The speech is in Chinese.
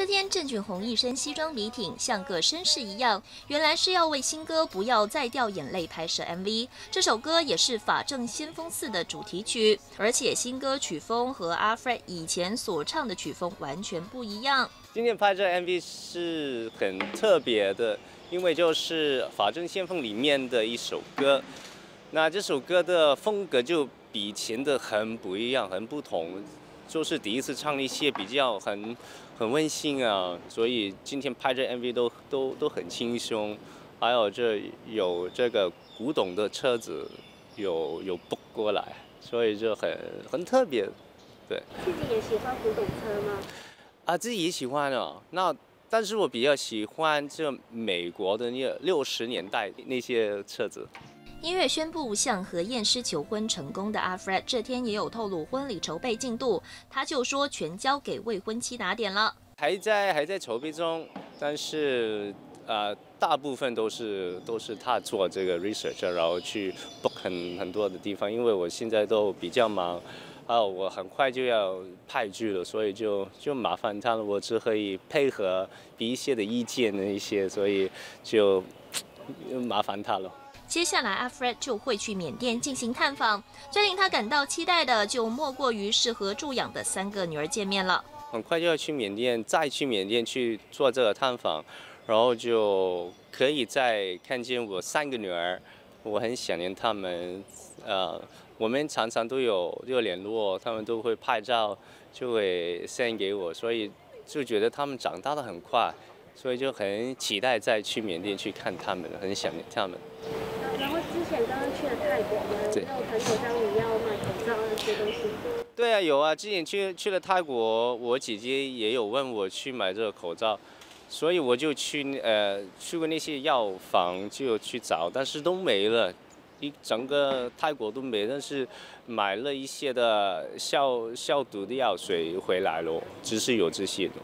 这天，郑俊弘一身西装笔挺，像个绅士一样。原来是要为新歌《不要再掉眼泪》拍摄 MV。这首歌也是《法证先锋四》的主题曲，而且新歌曲风和阿 Fred 以前所唱的曲风完全不一样。今天拍这 MV 是很特别的，因为就是《法证先锋》里面的一首歌。那这首歌的风格就比以前的很不一样，很不同。就是第一次唱一些比较很很温馨啊，所以今天拍这 MV 都都都很轻松，还有这有这个古董的车子有有拨过来，所以就很很特别，对。自己也喜欢古董车吗？啊，自己也喜欢啊。那但是我比较喜欢这美国的那六十年代那些车子。音乐宣布向何燕诗求婚成功的阿 Fred 这天也有透露婚礼筹备进度，他就说全交给未婚妻打点了，还在还在筹备中，但是呃大部分都是都是他做这个 research，然后去 book 很很多的地方，因为我现在都比较忙，啊我很快就要拍剧了，所以就就麻烦他了，我只可以配合一些的意见的一些，所以就麻烦他了。接下来，阿 Fred 就会去缅甸进行探访。最令他感到期待的，就莫过于适合助养的三个女儿见面了。很快就要去缅甸，再去缅甸去做这个探访，然后就可以再看见我三个女儿。我很想念他们，呃，我们常常都有有联络，他们都会拍照，就会献给我，所以就觉得他们长大的很快，所以就很期待再去缅甸去看他们，很想念他们。之前刚刚去了泰国嘛，有朋友帮你要买口罩那些东西。对啊，有啊，之前去去了泰国，我姐姐也有问我去买这个口罩，所以我就去呃去过那些药房就去找，但是都没了，一整个泰国都没，但是买了一些的消消毒的药水回来了，只是有这些的。